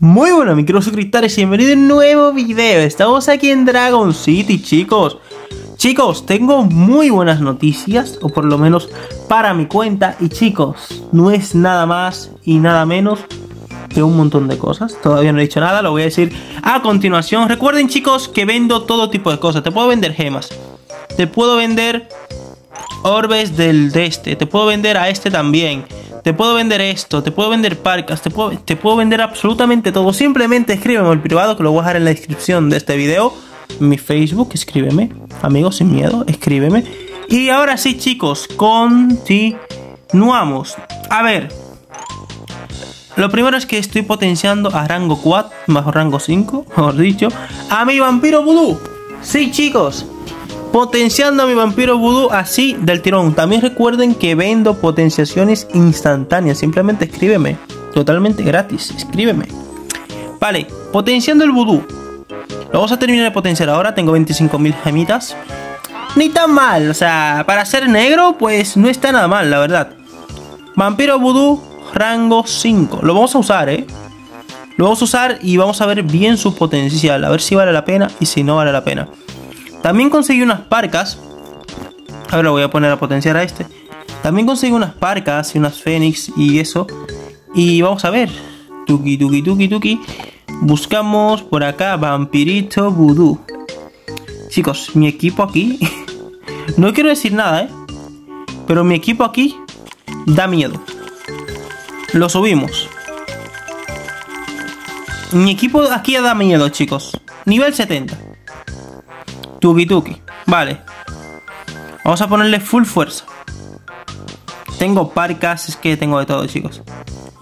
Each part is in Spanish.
Muy buenas mis suscriptores y bienvenidos a un nuevo video. Estamos aquí en Dragon City chicos. Chicos, tengo muy buenas noticias O por lo menos para mi cuenta. Y chicos, no es nada más y nada menos Que un montón de cosas. Todavía no he dicho nada, lo voy a decir a continuación. Recuerden chicos que vendo todo tipo de cosas. Te puedo vender gemas. Te puedo vender orbes del de este. Te puedo vender a este también te puedo vender esto, te puedo vender parcas, te puedo, vender absolutamente todo. Simplemente escríbeme el privado que lo voy a dejar en la descripción de este video. Mi Facebook, escríbeme. Amigos, sin miedo, escríbeme. Y ahora sí, chicos, continuamos. A ver. Lo primero es que estoy potenciando a rango 4, bajo rango 5, mejor dicho, a mi vampiro vudú. Sí, chicos, potenciando a mi vampiro vudú así del tirón. También recuerden que vendo potenciaciones instantáneas. Simplemente escríbeme. Totalmente gratis. Escríbeme. Vale, potenciando el vudú. Lo vamos a terminar de potenciar ahora. Tengo 25.000 gemitas. Ni tan mal. O sea, para ser negro, pues no está nada mal, la verdad. Vampiro vudú, rango 5. Lo vamos a usar, ¿eh? Lo vamos a usar y vamos a ver bien su potencial. A ver si vale la pena y si no vale la pena. También conseguí unas parcas. Ahora voy a poner a potenciar a este. También conseguí unas parcas y unas fénix y eso. Y vamos a ver. Tuki, tuki, tuki, tuki. Buscamos por acá Vampirito Voodoo. Chicos, mi equipo aquí... no quiero decir nada, ¿eh? Pero mi equipo aquí da miedo. Lo subimos. Mi equipo aquí da miedo, chicos. Nivel 70. Tuki tuki. Vale. Vamos a ponerle full fuerza. Tengo parcas, es que tengo de todo, chicos.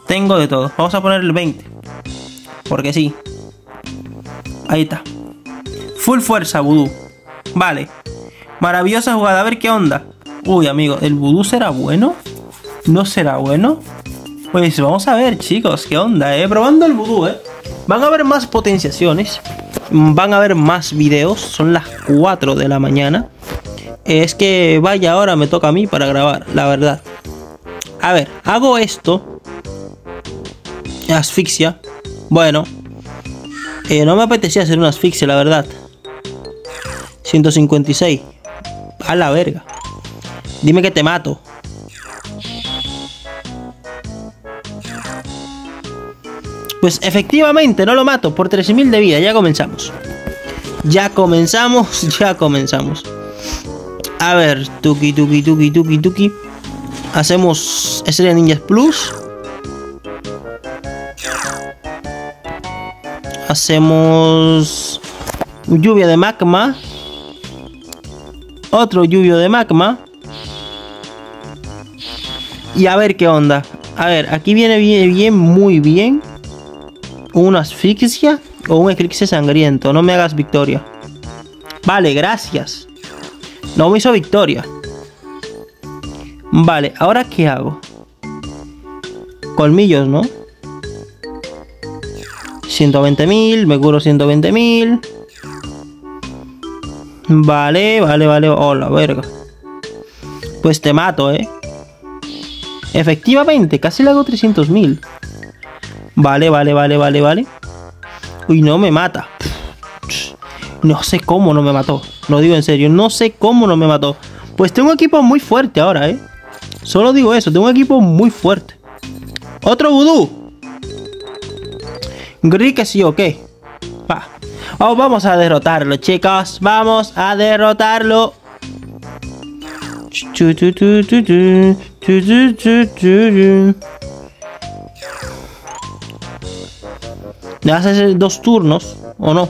Tengo de todo. Vamos a ponerle 20. Porque sí. Ahí está. Full fuerza, vudú. Vale. Maravillosa jugada. A ver qué onda. Uy, amigo, ¿el vudú será bueno? ¿No será bueno? Pues vamos a ver, chicos, qué onda, eh. Probando el vudú, eh. Van a haber más potenciaciones van a ver más videos. Son las 4 de la mañana. Es que vaya, ahora me toca a mí para grabar, la verdad. A ver, hago esto. Asfixia. Bueno. Eh, no me apetecía hacer una asfixia, la verdad. 156. A la verga. Dime que te mato. Pues efectivamente, no lo mato por 13.000 de vida. Ya comenzamos. Ya comenzamos, ya comenzamos. A ver, tuki, tuki, tuki, tuki, tuki. Hacemos Estrella Ninjas Plus. Hacemos lluvia de magma. Otro lluvio de magma. Y a ver qué onda. A ver, aquí viene bien, bien, muy bien una asfixia o un eclipse sangriento. No me hagas victoria. Vale, gracias. No me hizo victoria. Vale, ¿ahora qué hago? Colmillos, ¿no? 120.000, me curo 120.000. Vale, vale, vale. Oh, verga. Pues te mato, ¿eh? Efectivamente, casi le hago 300.000. Vale, vale, vale, vale, vale. Uy, no me mata. No sé cómo no me mató. Lo digo en serio, no sé cómo no me mató. Pues tengo un equipo muy fuerte ahora, ¿eh? Solo digo eso, tengo un equipo muy fuerte. Otro vudú. Gris que sí o qué. Oh, vamos a derrotarlo, chicos. Vamos a derrotarlo. ¿Le vas a hacer dos turnos o no?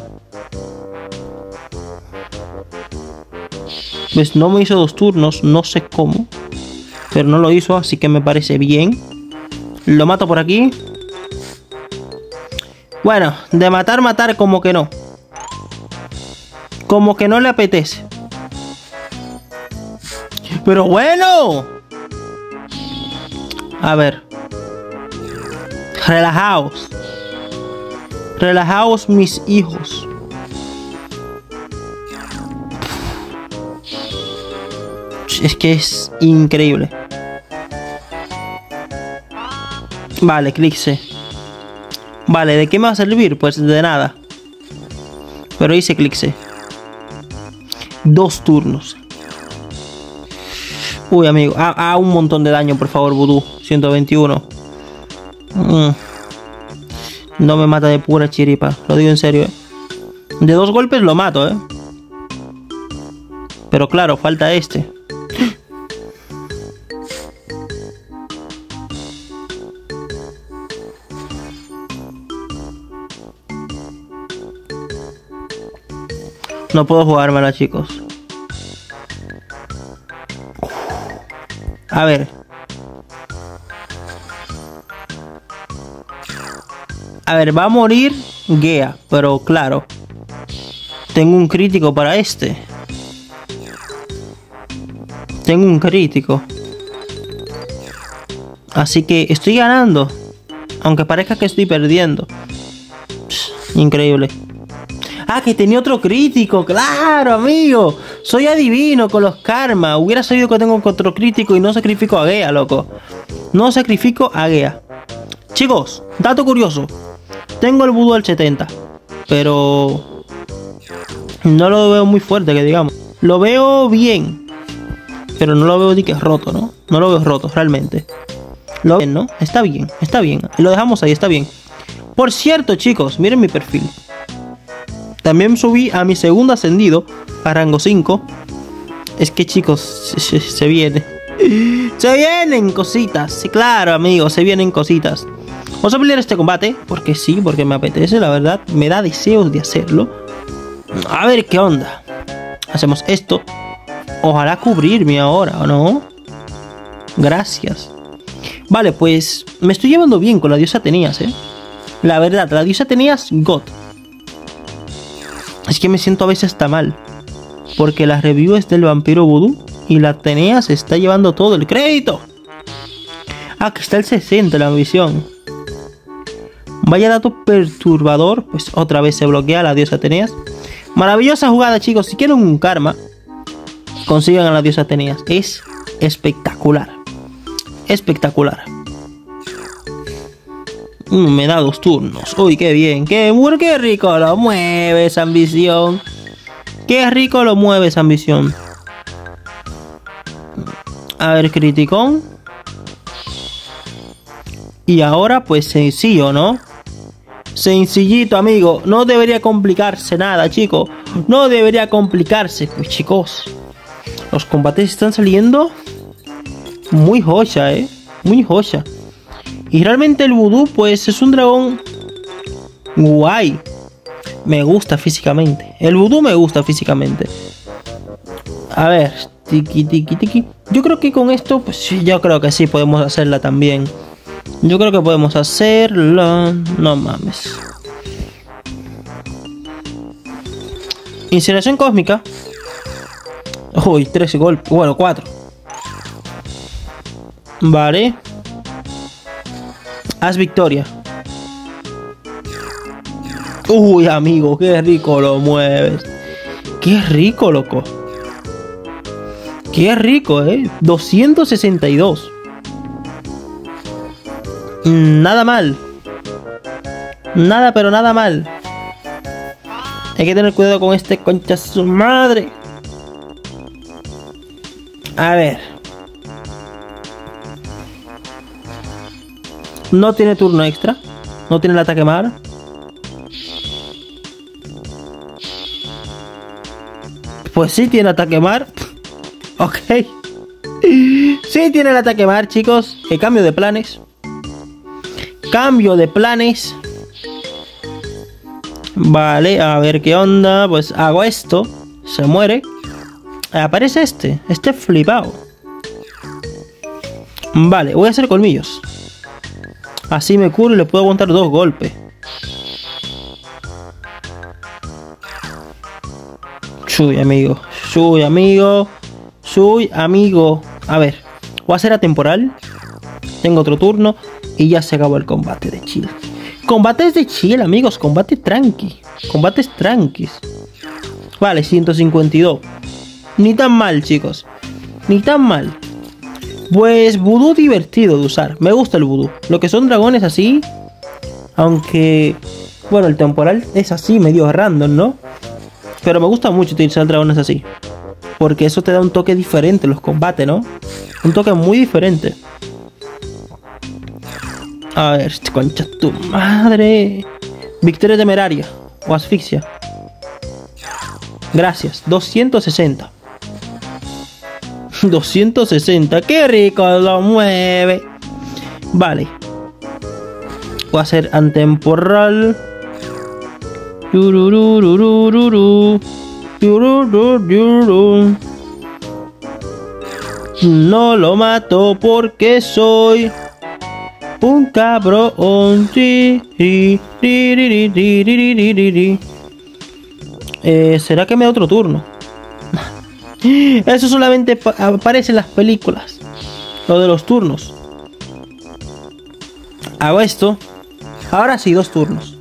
Pues no me hizo dos turnos, no sé cómo. Pero no lo hizo, así que me parece bien. Lo mato por aquí. Bueno, de matar, matar, como que no. Como que no le apetece. Pero bueno. A ver. Relajaos. Relajaos mis hijos. Es que es increíble. Vale, Eclipse. Vale, ¿de qué me va a servir? Pues de nada. Pero hice clixe. Dos turnos. Uy, amigo. A, un montón de daño, por favor, Voodoo. 121. Mm. No me mata de pura chiripa. Lo digo en serio, ¿eh? De dos golpes lo mato, ¿eh? Pero claro, falta este. No puedo jugármela, chicos. A ver. A ver, va a morir Gea, pero claro. Tengo un crítico para este. Tengo un crítico. Así que estoy ganando. Aunque parezca que estoy perdiendo. increíble. Ah, que tenía otro crítico, claro, amigo. Soy adivino con los karma. Hubiera sabido que tengo otro crítico y no sacrifico a Gea, loco. No sacrifico a Gea. Chicos, dato curioso. Tengo el vudú al 70. Pero... No lo veo muy fuerte, que digamos. Lo veo bien. Pero no lo veo ni que es roto, ¿no? No lo veo roto, realmente. Lo ven, ¿no? Está bien, está bien. Lo dejamos ahí, está bien. Por cierto, chicos, miren mi perfil. También subí a mi segundo ascendido, a rango 5. Es que chicos, se, se, viene. Se vienen cositas. Sí, claro, amigos, se vienen cositas. Vamos a pelear este combate, porque sí, porque me apetece, la verdad. Me da deseos de hacerlo. A ver qué onda. Hacemos esto. Ojalá cubrirme ahora, ¿o no? Gracias. Vale, pues me estoy llevando bien con la diosa Tenías, ¿eh? La verdad, la diosa Tenías, God. Es que me siento a veces hasta mal. Porque la review es del vampiro voodoo y la Atenea se está llevando todo el crédito. Ah, que está el 60 la ambición. Vaya dato perturbador, pues otra vez se bloquea la diosa Ateneas. Maravillosa jugada, chicos. Si quieren un karma, consigan a la diosa Ateneas. Es espectacular. Espectacular. Mm, me da dos turnos. Uy, qué bien. Qué, qué rico lo mueve esa ambición. Qué rico lo mueve esa ambición. A ver, criticón. Y ahora, pues sencillo, ¿no? Sencillito, amigo. No debería complicarse nada, chico. No debería complicarse. Pues, chicos. Los combates están saliendo muy joya, ¿eh? Muy joya. Y realmente el vudú, pues es un dragón guay. Me gusta físicamente. El vudú me gusta físicamente. A ver, tiki tiki tiki. Yo creo que con esto, pues yo creo que sí podemos hacerla también. Yo creo que podemos hacerla. No mames. Incineración cósmica. Uy, tres golpes. Bueno, cuatro. Vale. Haz victoria. Uy, amigo, qué rico lo mueves. Qué rico, loco. Qué rico, eh. 262. Nada mal. Nada, pero nada mal. Hay que tener cuidado con este concha su madre. A ver. No tiene turno extra. No tiene el ataque mar. Pues sí tiene ataque mar. ok. Sí tiene el ataque mar, chicos. El cambio de planes. Cambio de planes. Vale, a ver qué onda. Pues hago esto. Se muere. Aparece este. Este flipado. Vale, voy a hacer colmillos. Así me curo y le puedo aguantar dos golpes. Soy amigo. Soy amigo. Soy amigo. A ver. Voy a hacer atemporal. Tengo otro turno. Y ya se acabó el combate de chill. Combates de chill, amigos. Combate tranqui. Combates tranquis. Vale, 152. Ni tan mal, chicos. Ni tan mal. Pues vudú divertido de usar. Me gusta el vudú. Lo que son dragones así. Aunque, bueno, el temporal es así, medio random, ¿no? Pero me gusta mucho utilizar dragones así. Porque eso te da un toque diferente en los combates, ¿no? Un toque muy diferente. A ver, concha tu madre. Victoria temeraria o asfixia. Gracias. 260. 260. ¡Qué rico lo mueve! Vale. Voy a hacer antemporal. No lo mato porque soy un cabrón. Eh, ¿Será que me da otro turno? Eso solamente aparece en las películas. Lo de los turnos. Hago esto. Ahora sí, dos turnos.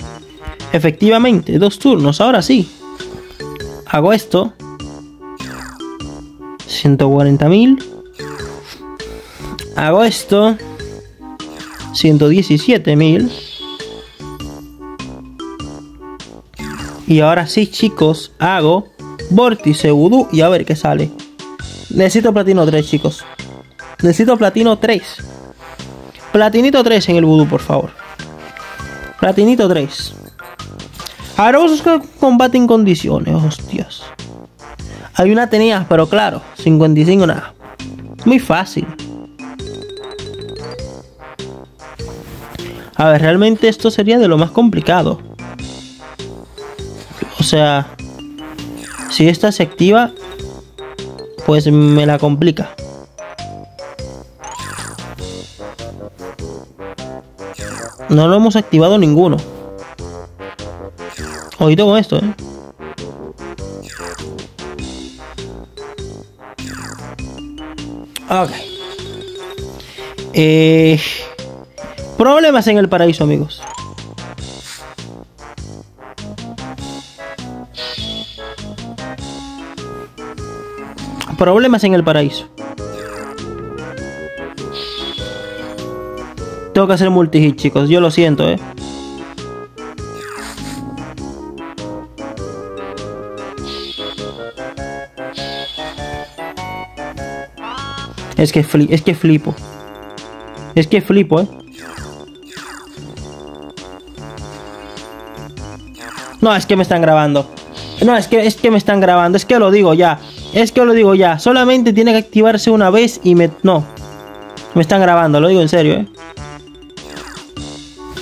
Efectivamente, dos turnos. Ahora sí. Hago esto. 140.000. Hago esto. 117.000. Y ahora sí, chicos, hago vórtice vudú y a ver qué sale. Necesito platino 3, chicos. Necesito platino 3. Platinito 3 en el vudú, por favor. Platinito 3. Ahora vamos a buscar combate en condiciones, hostias. Hay una tenía, pero claro, 55 nada. Muy fácil. A ver, realmente esto sería de lo más complicado. O sea, si esta se activa, pues me la complica. No lo hemos activado ninguno. Ojito con esto, eh. Ok. Eh, problemas en el paraíso, amigos. problemas en el paraíso. Tengo que hacer multi-hit, chicos. Yo lo siento, eh. Es que, es que flipo. Es que flipo, eh. No, es que me están grabando. No, es que, es que me están grabando. Es que lo digo ya. Es que lo digo ya, solamente tiene que activarse una vez y me... No. Me están grabando, lo digo en serio, ¿eh?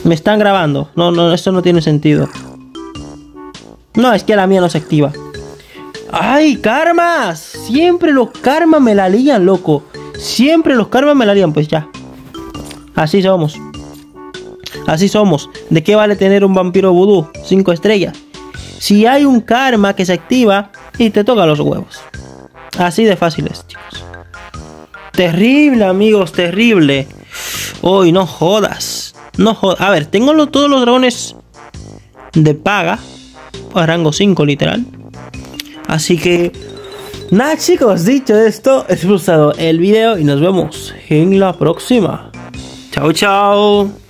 Me están grabando. No, no, esto no tiene sentido. No, es que la mía no se activa. ¡Ay, karmas! Siempre los karmas me la lían, loco. Siempre los karmas me la lían, pues ya. Así somos. Así somos. ¿De qué vale tener un vampiro vudú? Cinco estrellas. Si hay un karma que se activa y te toca los huevos. Así de fáciles, chicos. Terrible, amigos, terrible. Hoy no jodas. No jodas. A ver, tengo todos los dragones de paga. A rango 5, literal. Así que. Nada, chicos, dicho esto, he expulsado el video y nos vemos en la próxima. Chao, chao.